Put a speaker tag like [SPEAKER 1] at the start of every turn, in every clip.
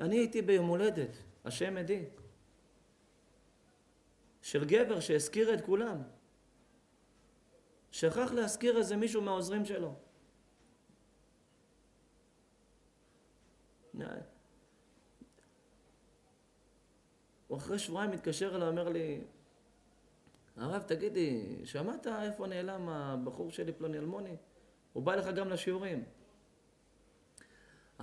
[SPEAKER 1] אני הייתי ביום הולדת, השם עדי, של גבר שהזכיר את כולם. שכח להזכיר איזה מישהו מהעוזרים שלו. הוא אחרי שבועיים מתקשר אליי, אומר לי, הרב, תגידי, שמעת איפה נעלם הבחור שלי פלוני אלמוני? הוא בא לך גם לשיעורים.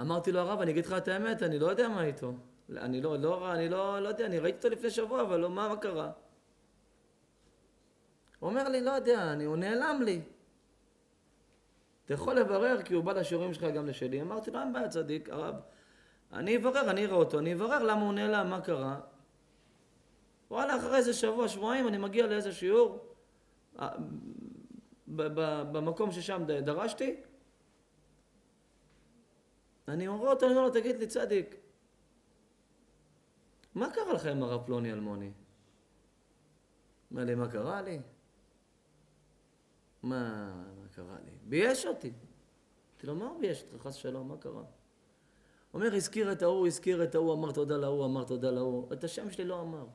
[SPEAKER 1] אמרתי לו, הרב, אני אגיד לך את האמת, אני לא יודע מה איתו. אני לא, לא, אני לא, לא יודע, אני ראיתי אותו לפני שבוע, אבל לא, מה, מה קרה? הוא אומר לי, לא יודע, אני, הוא נעלם לי. אתה יכול לברר, כי הוא בא לשיעורים שלך גם לשלי. אמרתי לו, אין בעיה, צדיק, הרב. אני אברר, אני אראה אותו, אני אברר למה הוא נעלם, מה קרה. וואלה, אחרי איזה שבוע, שבועיים, אני מגיע לאיזה שיעור, במקום ששם דרשתי, אני אומר אותו, אני אומר לו, תגיד לי, צדיק, מה קרה לך עם הרב פלוני אלמוני? אומר לי, מה קרה לי? מה, מה קרה לי? בייש אותי. אמרתי לו, מה הוא בייש אותך? חס ושלום, מה קרה? אומר, הזכיר את ההוא, הזכיר את ההוא, אמר תודה להוא, אמר תודה להוא. את השם שלי לא אמר.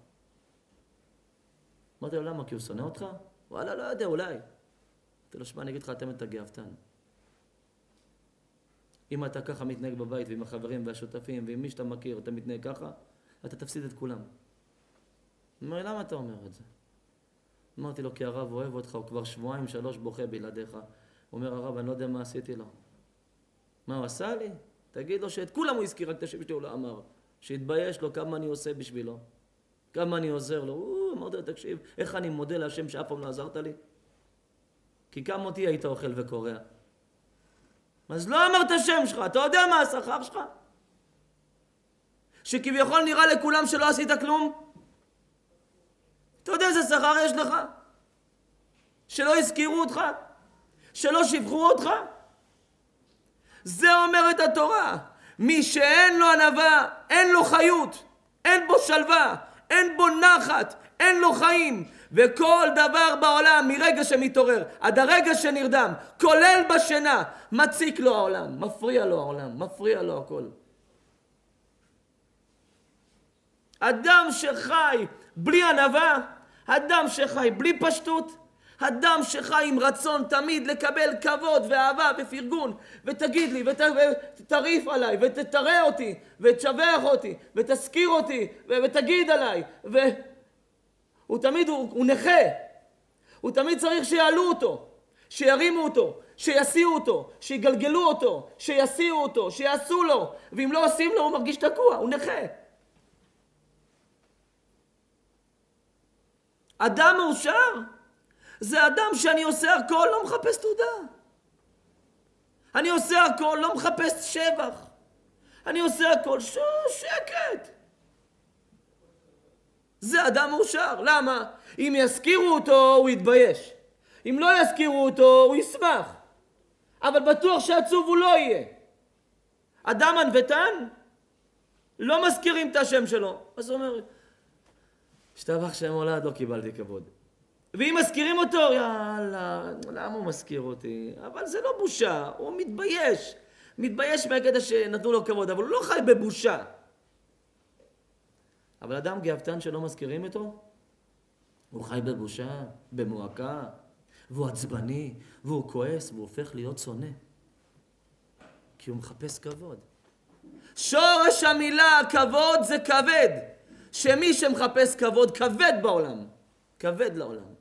[SPEAKER 1] אמרתי לו, למה? כי הוא שונא אותך? וואלה, לא יודע, אולי. אמרתי לו, שמע, אני אגיד לך, אתה אתה גאוותן. אם אתה ככה מתנהג בבית ועם החברים והשותפים ועם מי שאתה מכיר, אתה מתנהג ככה, אתה תפסיד את כולם. הוא אומר, למה אתה אומר את זה? אמרתי לו, כי הרב אוהב אותך, הוא כבר שבועיים, שלוש בוכה בלעדיך. הוא אומר, הרב, אני לא יודע מה עשיתי לו. מה הוא עשה לי? תגיד לו שאת כולם הוא הזכיר, רק את השם שלי הוא לא אמר. שיתבייש לו כמה אני עושה בשבילו. כמה אני עוזר לו. אמרתי לו, תקשיב, איך אני מודה להשם שאף פעם לא עזרת לי? כי כמה אותי היית אוכל וקורע. אז לא אמרת שם שלך, אתה יודע מה השכר שלך? שכביכול נראה לכולם שלא עשית כלום? אתה יודע איזה שכר יש לך? שלא הזכירו אותך? שלא שיבחו אותך? זה אומרת התורה. מי שאין לו ענווה, אין לו חיות, אין בו שלווה, אין בו נחת, אין לו חיים. וכל דבר בעולם, מרגע שמתעורר עד הרגע שנרדם, כולל בשינה, מציק לו העולם, מפריע לו העולם, מפריע לו הכל. אדם שחי בלי ענווה, אדם שחי בלי פשטות, אדם שחי עם רצון תמיד לקבל כבוד ואהבה ופרגון, ותגיד לי, ותטריף עליי, ותתרא אותי, ותשבח אותי, ותזכיר אותי, ותגיד עליי, והוא תמיד, הוא, הוא נכה, הוא תמיד צריך שיעלו אותו, שירימו אותו, שיסיעו אותו, שיגלגלו אותו, שיסיעו אותו, שיעשו לו, ואם לא עושים לו הוא מרגיש תקוע, הוא נכה. אדם מאושר זה אדם שאני עושה הכל, לא מחפש תעודה. אני עושה הכל, לא מחפש שבח. אני עושה הכל, שו, שקט. זה אדם מאושר. למה? אם יזכירו אותו, הוא יתבייש. אם לא יזכירו אותו, הוא ישמח. אבל בטוח שעצוב הוא לא יהיה. אדם ענוותן, לא מזכירים את השם שלו. אז הוא אומר, השתבח שם הולד, לא קיבלתי כבוד. ואם מזכירים אותו, יאללה, למה הוא מזכיר אותי? אבל זה לא בושה, הוא מתבייש. מתבייש מהקטע שנתנו לו כבוד, אבל הוא לא חי בבושה. אבל אדם גאוותן שלא מזכירים אותו, הוא חי בבושה, במועקה, והוא עצבני, והוא כועס, והוא הופך להיות שונא. כי הוא מחפש כבוד. שורש המילה כבוד זה כבד. שמי שמחפש כבוד, כבד בעולם. כבד לעולם.